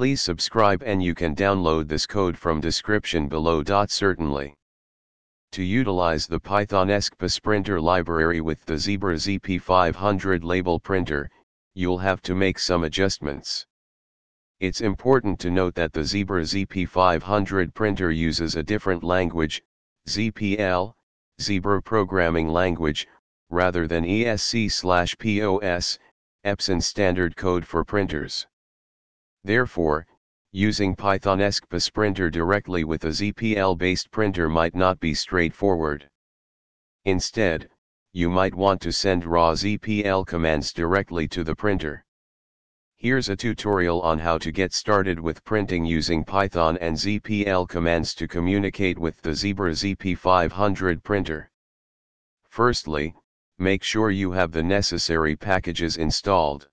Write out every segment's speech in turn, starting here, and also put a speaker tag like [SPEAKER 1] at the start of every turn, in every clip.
[SPEAKER 1] Please subscribe and you can download this code from description below. Certainly. To utilize the Python escpos printer library with the Zebra ZP500 label printer, you'll have to make some adjustments. It's important to note that the Zebra ZP500 printer uses a different language, ZPL, Zebra Programming Language, rather than ESC/POS, Epson standard code for printers. Therefore, using Python escpos printer directly with a ZPL-based printer might not be straightforward. Instead, you might want to send raw ZPL commands directly to the printer. Here's a tutorial on how to get started with printing using Python and ZPL commands to communicate with the Zebra ZP500 printer. Firstly, make sure you have the necessary packages installed.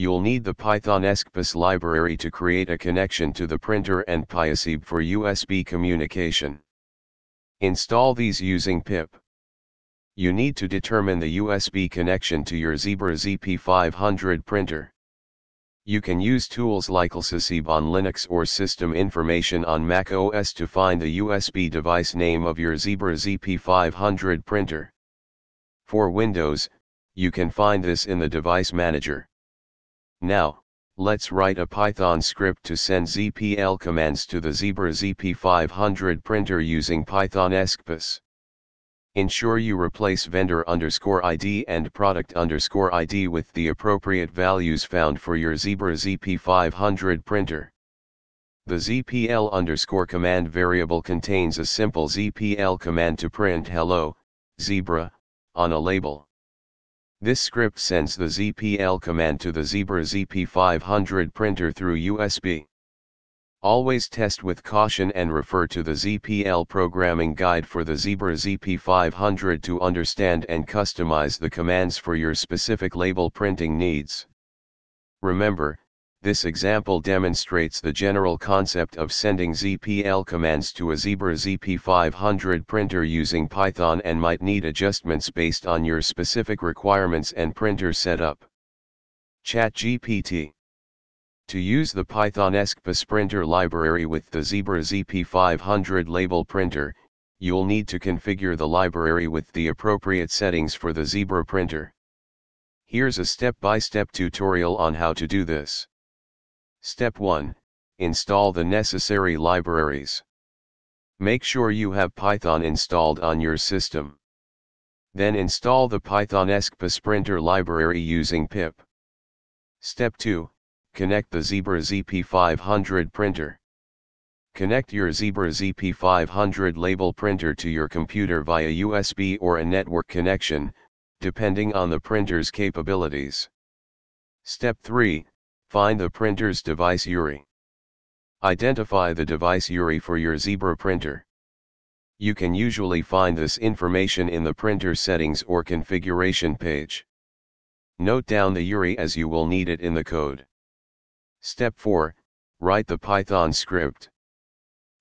[SPEAKER 1] You'll need the Python escpos library to create a connection to the printer and PyUSB for USB communication. Install these using pip. You need to determine the USB connection to your Zebra ZP500 printer. You can use tools like lsusb on Linux or System Information on Mac OS to find the USB device name of your Zebra ZP500 printer. For Windows, you can find this in the Device Manager. Now, let's write a Python script to send ZPL commands to the Zebra ZP500 printer using Python escpos. Ensure you replace vendor underscore ID and product underscore ID with the appropriate values found for your Zebra ZP500 printer. The ZPL underscore command variable contains a simple ZPL command to print hello, Zebra, on a label. This script sends the ZPL command to the Zebra ZP500 printer through USB. Always test with caution and refer to the ZPL programming guide for the Zebra ZP500 to understand and customize the commands for your specific label printing needs. Remember, this example demonstrates the general concept of sending ZPL commands to a Zebra ZP500 printer using Python and might need adjustments based on your specific requirements and printer setup. ChatGPT to use the Python escpos printer library with the Zebra ZP500 label printer, you'll need to configure the library with the appropriate settings for the Zebra printer. Here's a step-by-step -step tutorial on how to do this. Step 1, install the necessary libraries. Make sure you have Python installed on your system. Then install the Python escpos printer library using pip. Step 2, Connect the Zebra ZP500 printer. Connect your Zebra ZP500 label printer to your computer via USB or a network connection, depending on the printer's capabilities. Step 3, find the printer's device URI. Identify the device URI for your Zebra printer. You can usually find this information in the printer settings or configuration page. Note down the URI as you will need it in the code. Step 4, write the Python script.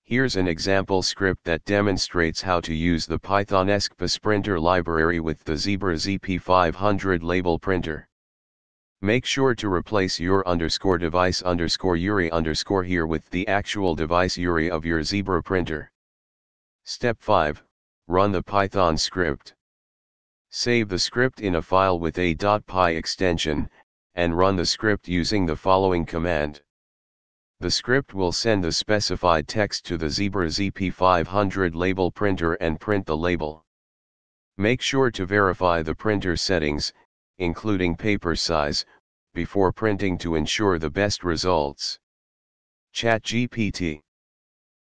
[SPEAKER 1] Here's an example script that demonstrates how to use the Python escpos printer library with the Zebra ZP500 label printer. Make sure to replace your underscore device underscore URI underscore here with the actual device URI of your Zebra printer. Step 5, run the Python script. Save the script in a file with a .py extension, and run the script using the following command. The script will send the specified text to the Zebra ZP500 label printer and print the label. Make sure to verify the printer settings, including paper size, before printing to ensure the best results. ChatGPT